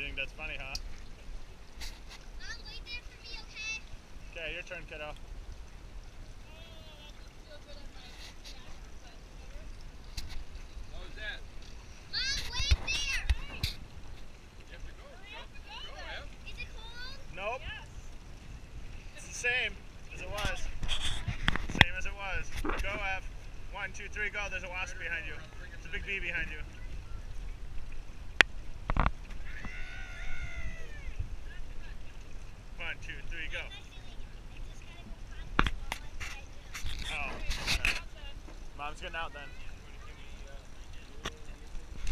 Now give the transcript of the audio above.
you think that's funny, huh? Mom, wait there for me, okay? Okay, your turn, kiddo. How was that? Mom, wait there! You have to go. Go, go, Ev. Is it cold? Nope. It's the same as it was. Same as it was. Go, Ev. One, two, three, go. There's a wasp behind you. There's a big bee behind you. One, two, three, go. Oh. okay. Mom's getting out then.